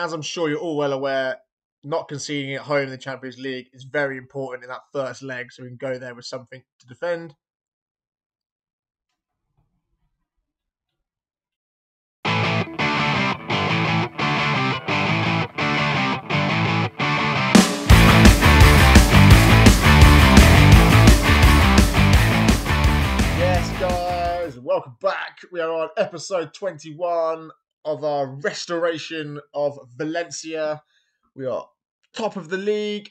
as I'm sure you're all well aware, not conceding at home in the Champions League is very important in that first leg, so we can go there with something to defend. Yes, guys, welcome back. We are on episode 21 of our restoration of Valencia. We are top of the league.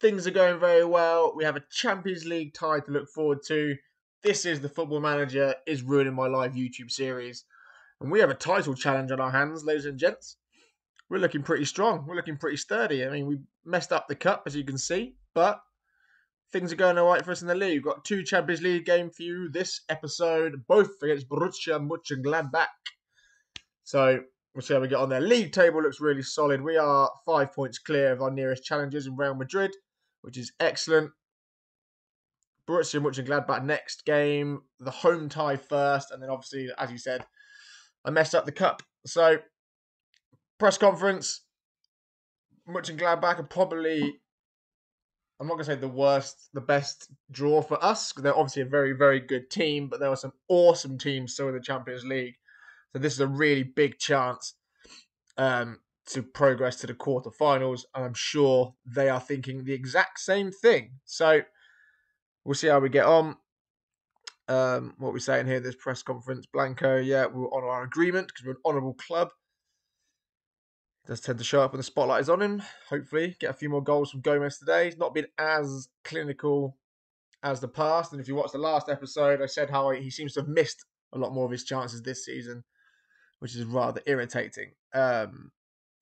Things are going very well. We have a Champions League tie to look forward to. This is the Football Manager is ruining my live YouTube series. And we have a title challenge on our hands, ladies and gents. We're looking pretty strong. We're looking pretty sturdy. I mean, we messed up the cup, as you can see, but things are going all right for us in the league. We've got two Champions League games for you this episode, both against Borussia Mönchengladbach. So we'll see how we get on there. League table looks really solid. We are five points clear of our nearest challengers in Real Madrid, which is excellent. Borussia Mönchengladbach next game, the home tie first, and then obviously, as you said, I messed up the cup. So press conference. Mönchengladbach are probably I'm not going to say the worst, the best draw for us they're obviously a very, very good team, but there are some awesome teams still in the Champions League. So this is a really big chance um, to progress to the quarterfinals, and I'm sure they are thinking the exact same thing. So we'll see how we get on. Um, what we're saying here, this press conference, Blanco, yeah, we'll honour our agreement because we're an honourable club does tend to show up when the spotlight is on him. Hopefully, get a few more goals from Gomez today. He's not been as clinical as the past. And if you watch the last episode, I said how he seems to have missed a lot more of his chances this season, which is rather irritating. Um,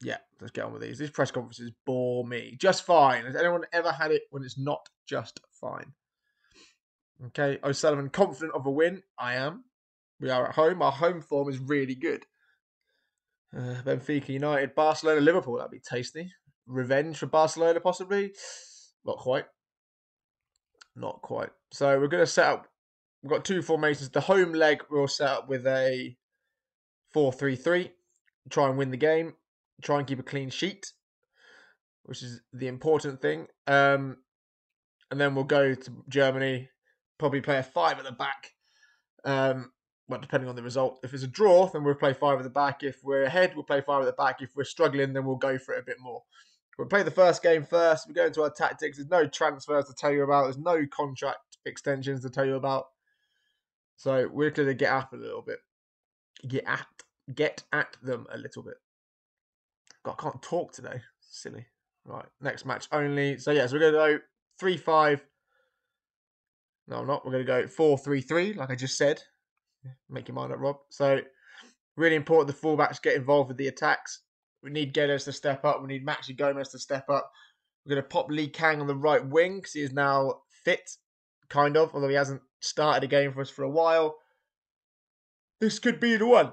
yeah, let's get on with these. These press conferences bore me just fine. Has anyone ever had it when it's not just fine? Okay, O'Sullivan, confident of a win. I am. We are at home. Our home form is really good. Uh, Benfica United, Barcelona, Liverpool. That'd be tasty. Revenge for Barcelona, possibly. Not quite. Not quite. So we're going to set up. We've got two formations. The home leg we'll set up with a 4 3 3. Try and win the game. Try and keep a clean sheet, which is the important thing. Um, and then we'll go to Germany. Probably play a five at the back. Um, well, depending on the result. If it's a draw, then we'll play five at the back. If we're ahead, we'll play five at the back. If we're struggling, then we'll go for it a bit more. We'll play the first game first. We go into our tactics. There's no transfers to tell you about. There's no contract extensions to tell you about. So we're going to get up a little bit. Get at get at them a little bit. God, I can't talk today. Silly. Right, next match only. So yes, we're going to go three five. No, I'm not. We're going to go four three three, like I just said. Make your mind up, Rob. So, really important the fullbacks get involved with the attacks. We need Guedes to step up. We need Maxi Gomez to step up. We're going to pop Lee Kang on the right wing because he is now fit, kind of, although he hasn't started a game for us for a while. This could be the one.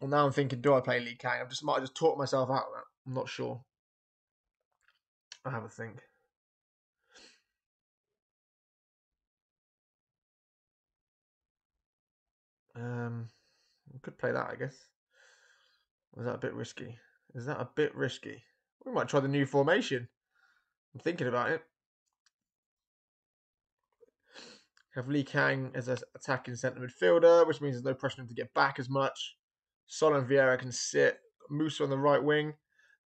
Well, now I'm thinking, do I play Lee Kang? I just might have just talked myself out of that. I'm not sure. I have a think. Um, we could play that, I guess. Was that a bit risky? Is that a bit risky? We might try the new formation. I'm thinking about it. Have Lee Kang as an attacking centre midfielder, which means there's no pressure on him to get back as much. Sol and Vieira can sit. Musah on the right wing.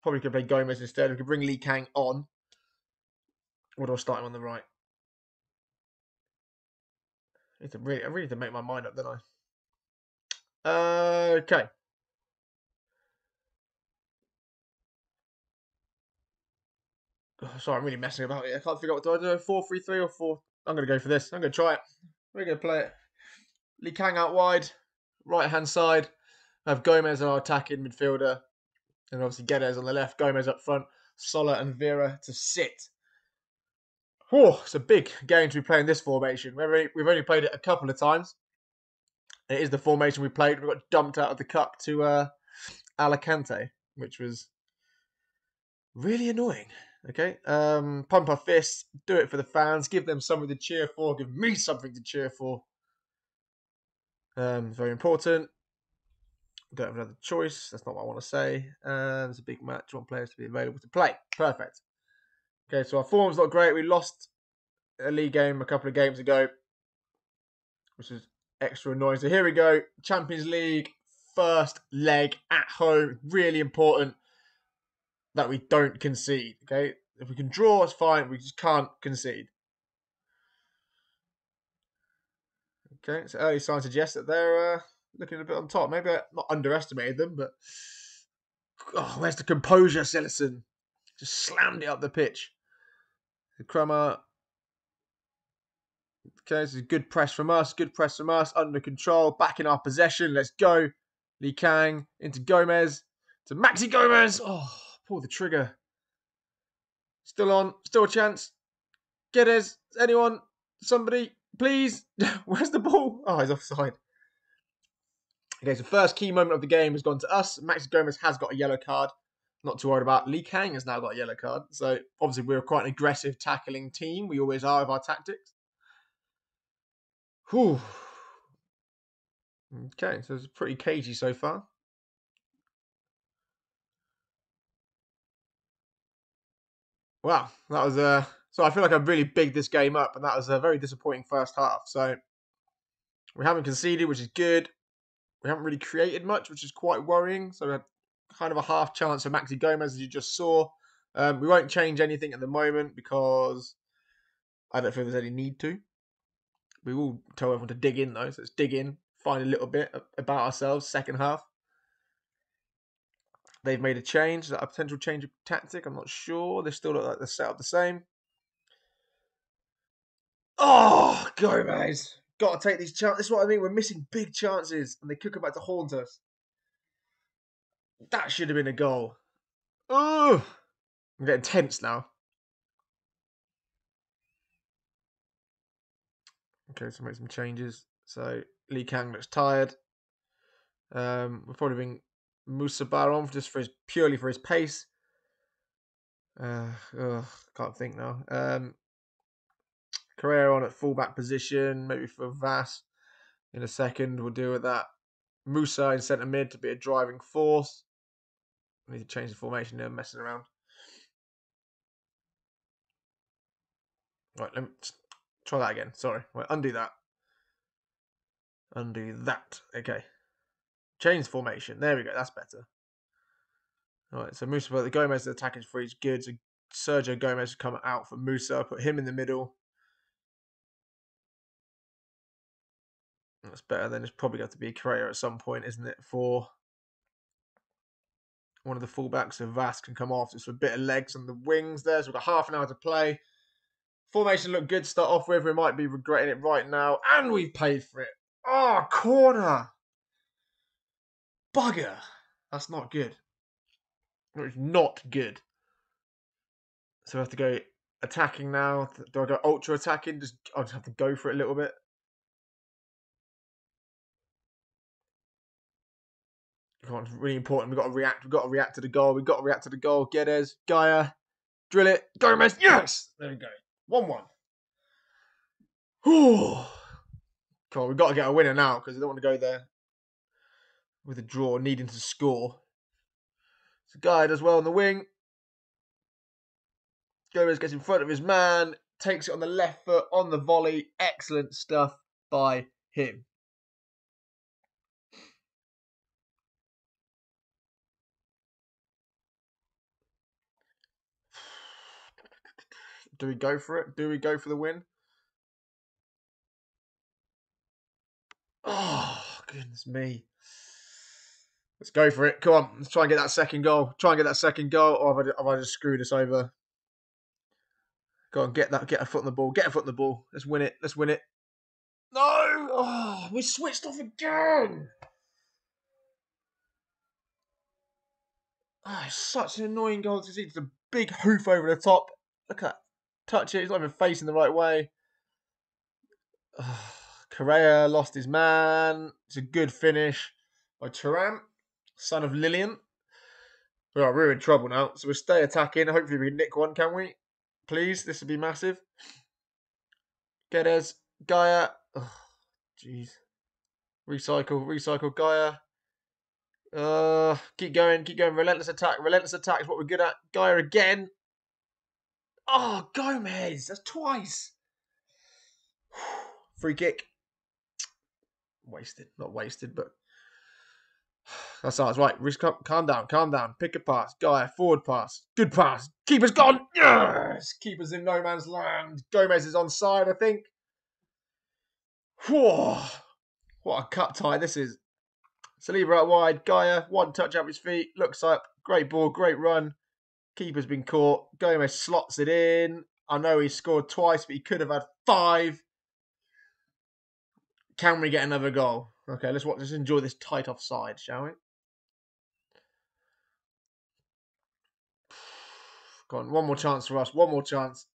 Probably could play Gomez instead. We could bring Lee Kang on. Or do I start him on the right? I, need to really, I really need to make my mind up, don't I? Uh, okay. Oh, sorry, I'm really messing about here. I can't figure out what do I do. Four, three, three, or four. I'm gonna go for this. I'm gonna try it. We're gonna play it. Lee Kang out wide, right hand side. I have Gomez on our attacking midfielder, and obviously Guedes on the left. Gomez up front. Sola and Vera to sit. Oh, it's a big game to be playing this formation. We've only played it a couple of times. It is the formation we played. We got dumped out of the cup to uh, Alicante, which was really annoying. Okay, um, pump our fists, do it for the fans, give them something to cheer for, give me something to cheer for. Um, very important. don't have another choice. That's not what I want to say. And it's a big match. want players to be available to play. Perfect. Okay, so our form's not great. We lost a league game a couple of games ago, which is extra annoying. So here we go. Champions League, first leg at home. Really important that we don't concede. Okay, if we can draw, it's fine. We just can't concede. Okay, so early signs suggest that they're uh, looking a bit on top. Maybe I not underestimated them, but oh, where's the composure, Cillessen? Just slammed it up the pitch. The Crummer. Okay, this is good press from us. Good press from us. Under control. Back in our possession. Let's go. Lee Kang into Gomez. To Maxi Gomez. Oh, pull the trigger. Still on. Still a chance. Guedes. Anyone? Somebody? Please. Where's the ball? Oh, he's offside. Okay, so first key moment of the game has gone to us. Max Gomez has got a yellow card. Not too worried about. Lee Kang has now got a yellow card. So obviously we're quite an aggressive tackling team. We always are with our tactics. Whew. Okay, so it's pretty cagey so far. Wow, that was a. Uh, so I feel like I've really bigged this game up, and that was a very disappointing first half. So we haven't conceded, which is good. We haven't really created much, which is quite worrying. So we had kind of a half chance for Maxi Gomez, as you just saw. Um, we won't change anything at the moment because I don't feel there's any need to. We will tell everyone to dig in though, so let's dig in, find a little bit about ourselves. Second half, they've made a change. A potential change of tactic? I'm not sure. They still look like they're set up the same. Oh, Gomez! Got to take these chances. This is what I mean. We're missing big chances, and they could come back to haunt us. That should have been a goal. Oh, I'm getting tense now. Okay, so make some changes. So Lee Kang looks tired. Um, we'll probably bring Musah on just for his purely for his pace. Uh, ugh, can't think now. Um, Correia on at fullback position, maybe for Wass in a second. We'll deal with that. Musah in centre mid to be a driving force. I need to change the formation there, messing around. Right, let me try that again. Sorry. Right, undo that. Undo that. Okay. Change formation. There we go. That's better. All right, so Musah, the Gomez, attacking free is good. So Sergio Gomez come out for Musah. Put him in the middle. That's better. Then it's probably got to be Correia at some point, isn't it? For one of the fullbacks, so Wass can come off just a bit of legs on the wings there. So we've got half an hour to play. Formation looked good start off with. We might be regretting it right now. And we've paid for it. Oh, corner. Bugger. That's not good. It's not good. So I have to go attacking now. Do I go ultra attacking? Just I'll just have to go for it a little bit. It's really important. We've got to react. We've got to react to the goal. We've got to react to the goal. Guedes, Gaia, drill it. Gomez, yes! There we go. 1 1. Cool. We've got to get a winner now because I don't want to go there with a draw, needing to score. So Guy does well on the wing. Gomez gets in front of his man, takes it on the left foot on the volley. Excellent stuff by him. Do we go for it? Do we go for the win? Oh, goodness me. Let's go for it. Come on. Let's try and get that second goal. Try and get that second goal. Or have I, have I just screwed us over? Go on, get that. Get a foot on the ball. Get a foot on the ball. Let's win it. Let's win it. No! Oh, we switched off again. Oh, such an annoying goal to see. It's a big hoof over the top. Look at that touch it. He's not even facing the right way. Correia lost his man. It's a good finish by Thuram, son of Lilian. We are we're in trouble now, so we'll stay attacking. Hopefully we can nick one, can we? Please, this would be massive. Guedes, Gaia. Jeez. Recycle, recycle, Gaia. Uh, keep going, keep going. Relentless attack, relentless attack is what we're good at. Gaia again. Oh, Gomez, that's twice. Free kick. Wasted, not wasted, but that's all. Right, risk up, calm down, calm down. Pick a pass. Gaia, forward pass. Good pass. Keeper's gone. Yes! Keeper's in no man's land. Gomez is on side, I think. Whoa. What a cut tie this is. Saliba out wide. Gaia, one touch up his feet. Looks up. Great ball, great run. Keeper's been caught. Gomez slots it in. I know he scored twice, but he could have had five. Can we get another goal? Okay, let's watch. Let's enjoy this tight offside, shall we? Go on, one more chance for us. One more chance.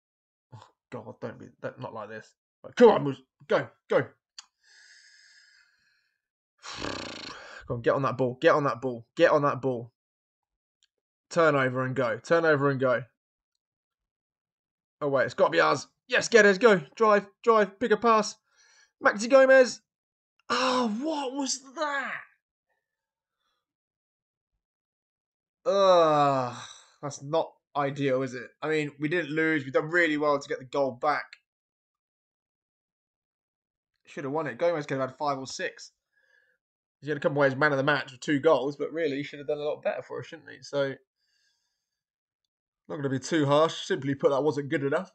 Oh, God, don't be not like this. Come on, go, go. Go on, get on that ball. Get on that ball. Get on that ball. Turn over and go. Turn over and go. Oh, wait. It's got to be ours. Yes, get it. Go. Drive. Drive. Pick a pass. Maxi Gomez. Oh, what was that? Ugh. That's not ideal, is it? I mean, we didn't lose. We've done really well to get the goal back. Should have won it. Gomez could have had five or six. He's going to come away as man of the match with two goals, but really he should have done a lot better for us, shouldn't he? So not going to be too harsh. Simply put, that wasn't good enough.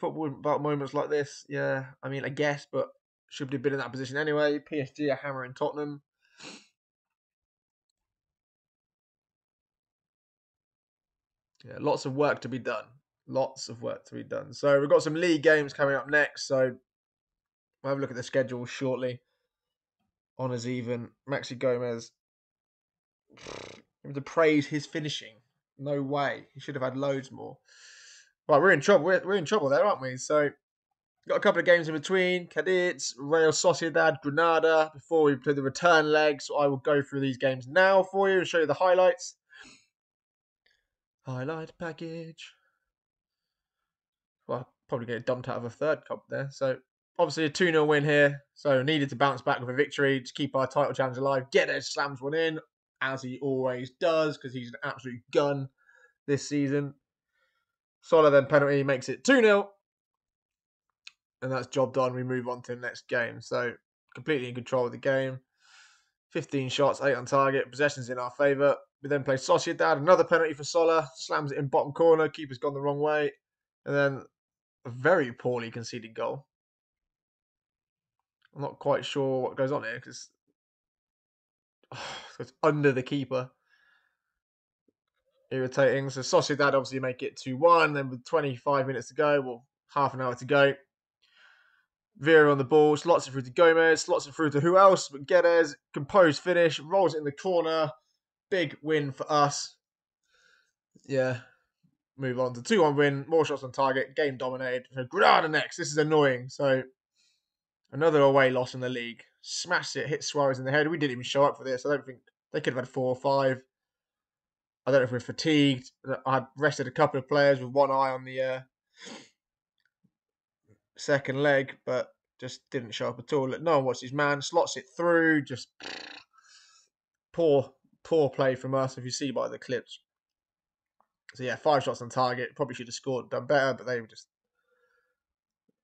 Football about moments like this, yeah. I mean, I guess, but should have been in that position anyway. PSG are hammering Tottenham. Yeah, lots of work to be done. Lots of work to be done. So we've got some league games coming up next. So we'll have a look at the schedule shortly. Honours even. Maxi Gomez. to praise his finishing. No way. He should have had loads more. Right, we're in trouble. We're, we're in trouble there, aren't we? So got a couple of games in between. Cadiz, Real Sociedad, Granada before we play the return leg. So I will go through these games now for you and show you the highlights. Highlight package well, probably get dumped out of a third cup there. So obviously a 2 0 win here. So needed to bounce back with a victory to keep our title challenge alive. Guedes slams one in, as he always does, because he's an absolute gun this season. Soler then penalty makes it 2 0. And that's job done. We move on to the next game. So completely in control of the game. 15 shots, 8 on target. Possessions in our favour. We then play Sociedad. Another penalty for Soler. Slams it in bottom corner. Keeper's gone the wrong way. And then a very poorly conceded goal. I'm not quite sure what goes on here because oh, it's under the keeper. Irritating. So Sociedad obviously make it 2 1. Then with 25 minutes to go, well, half an hour to go. Vera on the ball, slots it through to Gomez, slots it through to who else? But Guedes, composed finish, rolls it in the corner. Big win for us. Yeah, move on to 2 1 win, more shots on target, game dominated. So Granada next. This is annoying. So another away loss in the league. Smash it, hit Suarez in the head. We didn't even show up for this. I don't think they could have had four or five. I don't know if we're fatigued. I rested a couple of players with one eye on the uh, second leg, but just didn't show up at all. No one watched his man, slots it through. Just poor, poor play from us. If you see by the clips, so yeah, five shots on target. Probably should have scored, done better, but they were just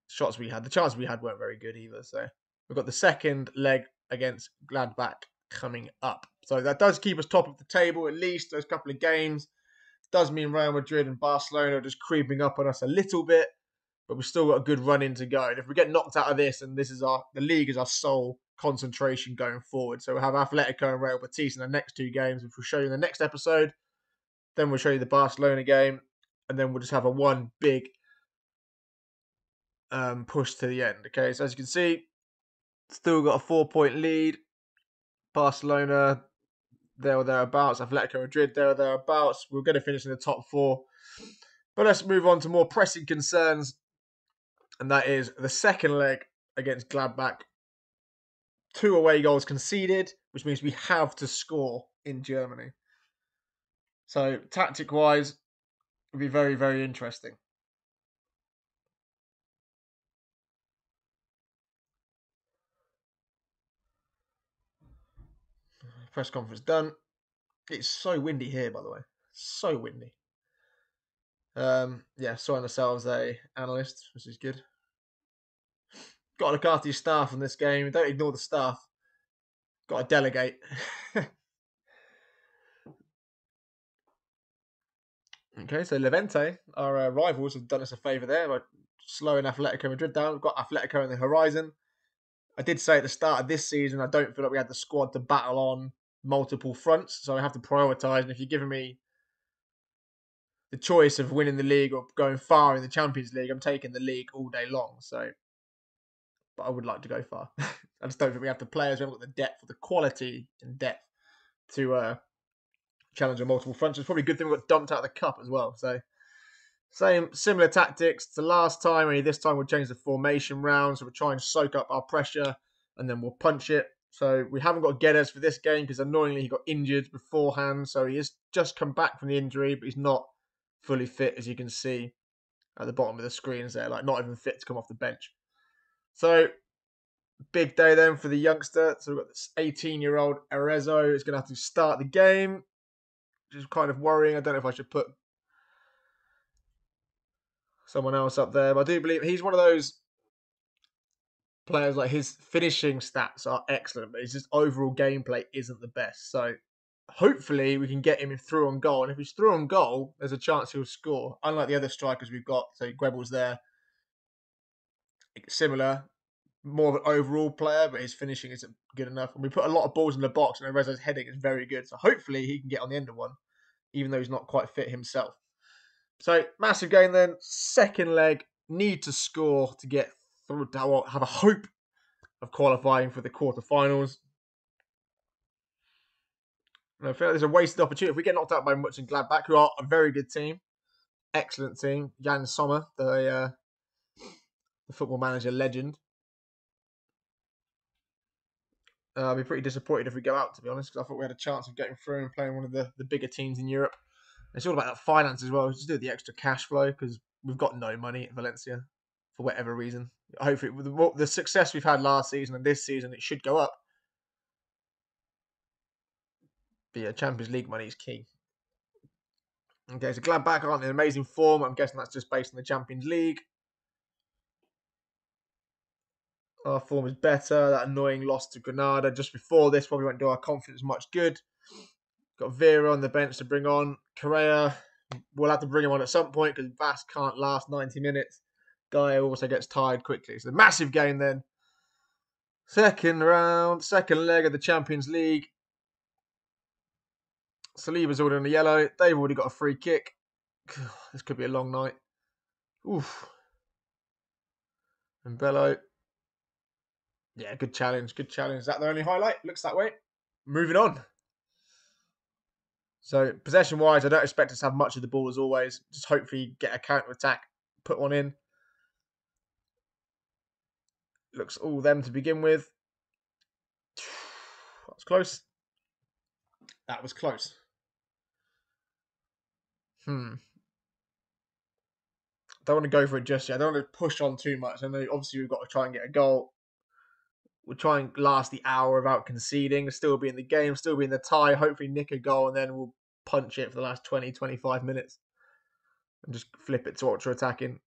shots we had. The chances we had weren't very good either. So we've got the second leg against Gladbach coming up. So that does keep us top of the table at least those couple of games. Does mean Real Madrid and Barcelona are just creeping up on us a little bit, but we've still got a good run in to go. And if we get knocked out of this, and this is our the league is our sole concentration going forward. So we'll have Atletico and Real Betis in the next two games, which we'll show you in the next episode. Then we'll show you the Barcelona game, and then we'll just have a one big um, push to the end. Okay, so as you can see, still got a four point lead. Barcelona there or thereabouts. Atletico Madrid there or thereabouts. We're going to finish in the top four. But let's move on to more pressing concerns, and that is the second leg against Gladbach. Two away goals conceded, which means we have to score in Germany. So tactic wise, it'll be very, very interesting. Press conference done. It's so windy here, by the way. So windy. Um, yeah, sign ourselves a analyst, which is good. Got to look after your staff in this game. Don't ignore the staff. Got to delegate. okay, so Levante, our uh, rivals, have done us a favour there by slowing Atletico Madrid down. We've got Atletico on the horizon. I did say at the start of this season, I don't feel like we had the squad to battle on multiple fronts, so I have to prioritise. And if you're giving me the choice of winning the league or going far in the Champions League, I'm taking the league all day long. So, but I would like to go far. I just don't think we have the players, we haven't got the depth or the quality and depth to uh, challenge on multiple fronts. It's probably a good thing we got dumped out of the cup as well. So, same similar tactics to last time. Only this time we'll change the formation round, so we'll try and soak up our pressure and then we'll punch it. So we haven't got Guedes for this game because annoyingly he got injured beforehand. So he has just come back from the injury, but he's not fully fit, as you can see at the bottom of the screens there, like not even fit to come off the bench. So big day then for the youngster. So we've got this 18 year old Arezzo is going to have to start the game, which is kind of worrying. I don't know if I should put someone else up there, but I do believe he's one of those players like his finishing stats are excellent, but his just overall gameplay isn't the best. So hopefully we can get him through on goal. And if he's through on goal, there's a chance he'll score. Unlike the other strikers we've got, so Guebel's there, similar, more of an overall player, but his finishing isn't good enough. And we put a lot of balls in the box, and Rezo's heading is very good. So hopefully he can get on the end of one, even though he's not quite fit himself. So massive game then. Second leg, need to score to get through, have a hope of qualifying for the quarterfinals. And I feel like there's a wasted opportunity. If we get knocked out by Mönchengladbach, who are a very good team, excellent team, Yann Sommer, the uh, the football manager legend. Uh, I'd be pretty disappointed if we go out, to be honest, because I thought we had a chance of getting through and playing one of the, the bigger teams in Europe. It's all about that finance as well. Just do the extra cash flow because we've got no money at Valencia for whatever reason. Hopefully, the, the success we've had last season and this season, it should go up. But yeah, Champions League money is key. Okay, so Gladbach aren't in amazing form. I'm guessing that's just based on the Champions League. Our form is better. That annoying loss to Granada just before this probably won't do our confidence much good. Got Vera on the bench to bring on. Correia, we'll have to bring him on at some point because Wass can't last 90 minutes. Guy also gets tired quickly. So, massive game then. Second round, second leg of the Champions League. Saliba's already on the yellow. They've already got a free kick. This could be a long night. Oof. And Bello. Yeah, good challenge. Good challenge. Is that the only highlight? Looks that way. Moving on. So possession wise, I don't expect us to have much of the ball as always. Just hopefully get a counter attack, put one in. Looks all them to begin with. That was close. That was close. Hmm. Don't want to go for it just yet. I don't want to push on too much. I know obviously we've got to try and get a goal. We'll try and last the hour without conceding, still be in the game, still be in the tie, hopefully nick a goal, and then we'll punch it for the last 20, 25 minutes and just flip it to ultra attacking.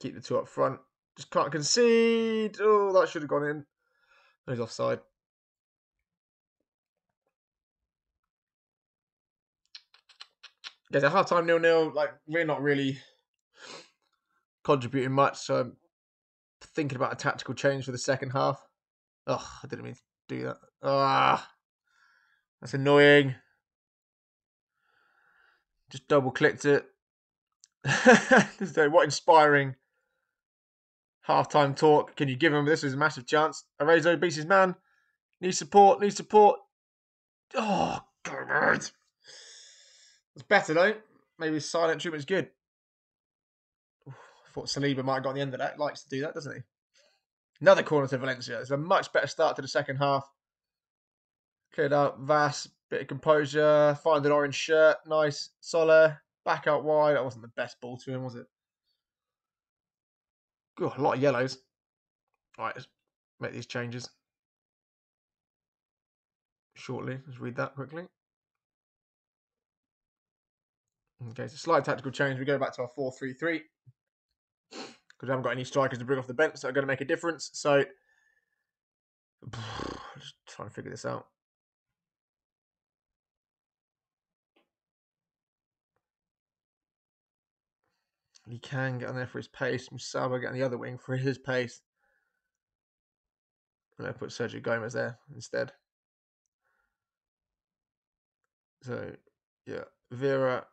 Keep the two up front. Just can't concede. Oh, that should have gone in. He's offside. Guys, at half time nil nil, like we're not really contributing much, so I'm thinking about a tactical change for the second half. Oh, I didn't mean to do that. Ah, that's annoying. Just double clicked it. what inspiring half-time talk. Can you give him this is a massive chance? Arezzo beats his man. Needs support, needs support. Oh god. It's better though. Maybe silent treatment's good. I thought Saliba might have got the end of that. Likes to do that, doesn't he? Another corner to Valencia. It's a much better start to the second half. Cleared up. Wass, bit of composure, find an orange shirt, nice, Soler, back out wide. That wasn't the best ball to him, was it? A lot of yellows. All right, let's make these changes. shortly. Let's read that quickly. Okay, so slight tactical change. We go back to our 4 3 3 because we haven't got any strikers to bring off the bench that are going to make a difference. So, just trying to figure this out. He can get on there for his pace. Musaba get on the other wing for his pace. And I put Sergio Gomez there instead. So, yeah, Vera,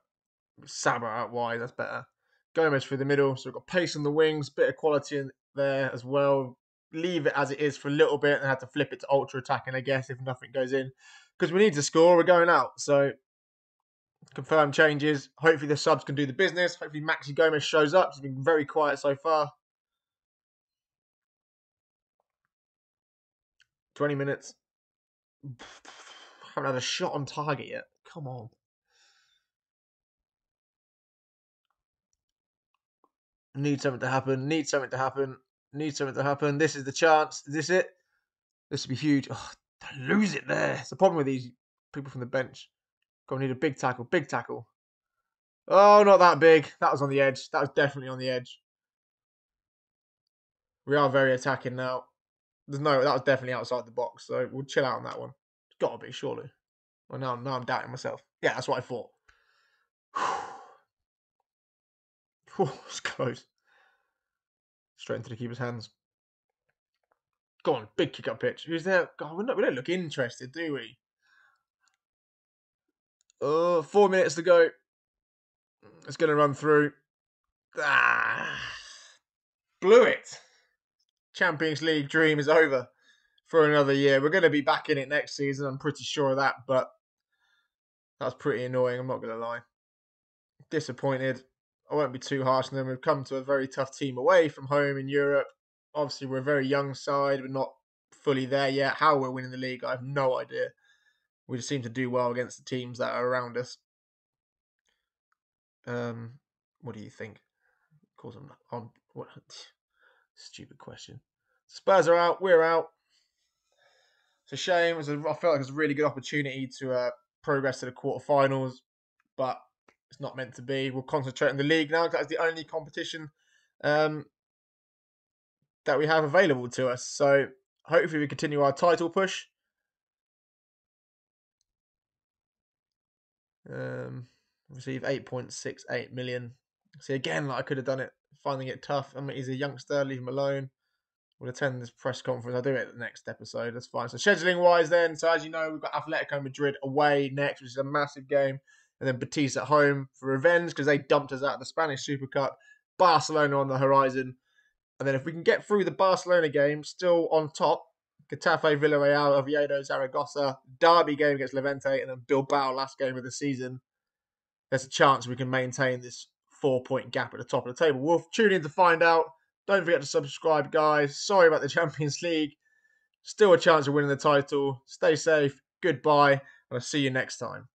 Saba out wide. That's better. Gomez through the middle. So we've got pace on the wings, bit of quality in there as well. Leave it as it is for a little bit and have to flip it to ultra attacking, I guess, if nothing goes in. Because we need to score. We're going out. So confirmed changes. Hopefully the subs can do the business. Hopefully Maxi Gomez shows up. He's been very quiet so far. 20 minutes. Haven't had a shot on target yet. Come on. Need something to happen. Need something to happen. Need something to happen. This is the chance. Is this it? This would be huge. Oh, lose it there. It's the problem with these people from the bench. Gonna need a big tackle. Big tackle. Oh, not that big. That was on the edge. That was definitely on the edge. We are very attacking now. There's no, that was definitely outside the box. So we'll chill out on that one. It's got to be, surely. Well, now, now I'm doubting myself. Yeah, that's what I thought. It's close. Straight into the keeper's hands. Go on, big kick up pitch. Who's there? God, we don't, we don't look interested, do we? Oh, four minutes to go. It's going to run through. Ah, blew it. Champions League dream is over for another year. We're going to be back in it next season. I'm pretty sure of that, but that's pretty annoying. I'm not going to lie. Disappointed. I won't be too harsh on them. We've come to a very tough team away from home in Europe. Obviously, we're a very young side. We're not fully there yet. How we're winning the league, I have no idea we just seem to do well against the teams that are around us. Um, what do you think? Cause I'm on what stupid question. Spurs are out. We're out. It's a shame. Was a, I felt like it was a really good opportunity to uh, progress to the quarterfinals, but it's not meant to be. We'll concentrate on the league now because that's the only competition um, that we have available to us. So hopefully we continue our title push. Um, receive 8.68 million. See, again, like I could have done it, finding it tough. I mean, he's a youngster, leave him alone. We'll attend this press conference. I'll do it at the next episode. That's fine. So, scheduling wise, then, so as you know, we've got Atletico Madrid away next, which is a massive game. And then Betis at home for revenge because they dumped us out of the Spanish Super Cup. Barcelona on the horizon. And then if we can get through the Barcelona game still on top, Getafe, Villarreal, Oviedo, Zaragoza, Derby game against Levante, and then Bilbao last game of the season. There's a chance we can maintain this four point gap at the top of the table. We'll tune in to find out. Don't forget to subscribe, guys. Sorry about the Champions League. Still a chance of winning the title. Stay safe. Goodbye. And I'll see you next time.